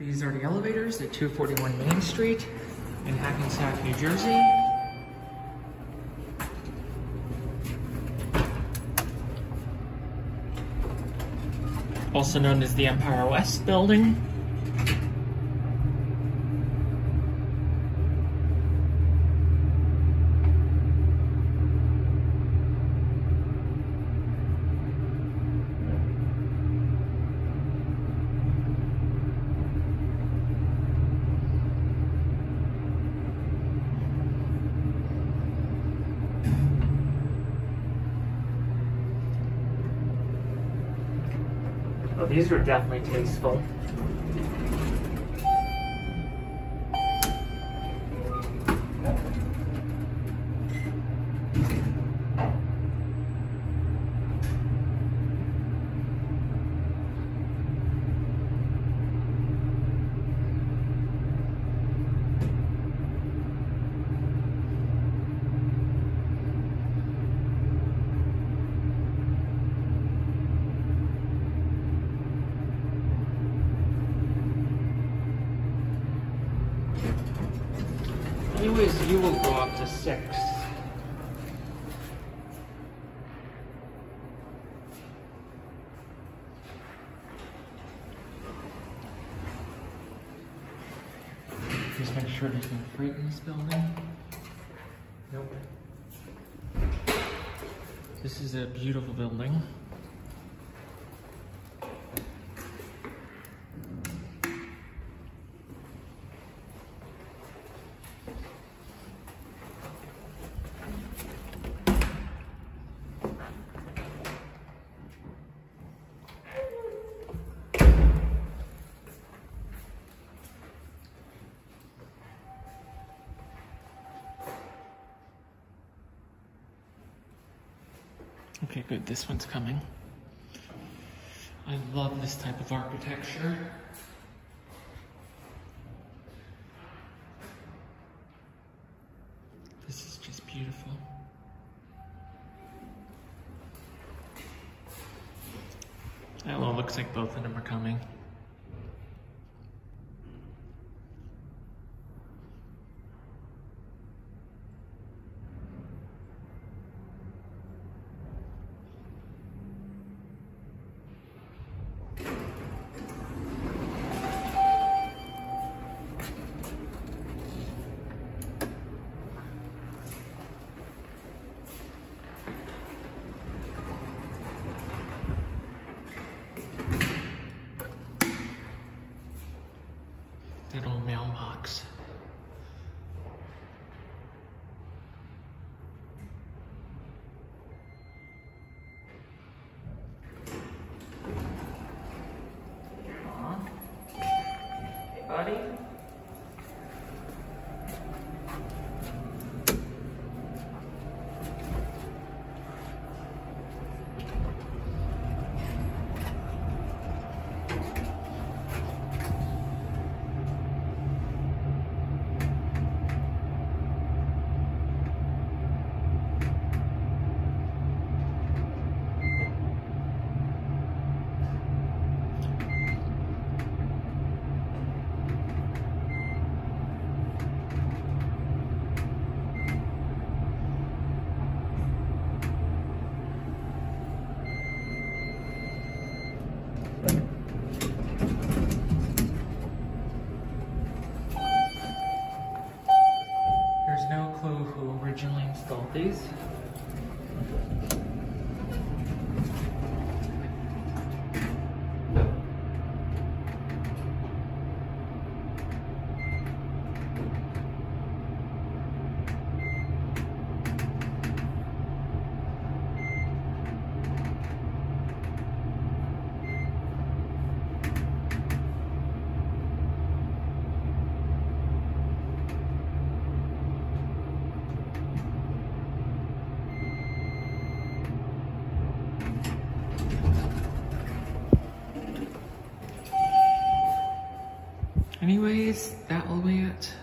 These are the elevators at 241 Main Street in Hackensack, New Jersey. Also known as the Empire West Building. These are definitely tasteful. Anyways, you will go up to six. Just make sure there's no freight in this building. Nope. This is a beautiful building. Okay, good. This one's coming. I love this type of architecture. This is just beautiful. Oh, it looks like both of them are coming. Old mailbox. Hey, buddy. There's no clue who originally installed these. Anyways, that will be it.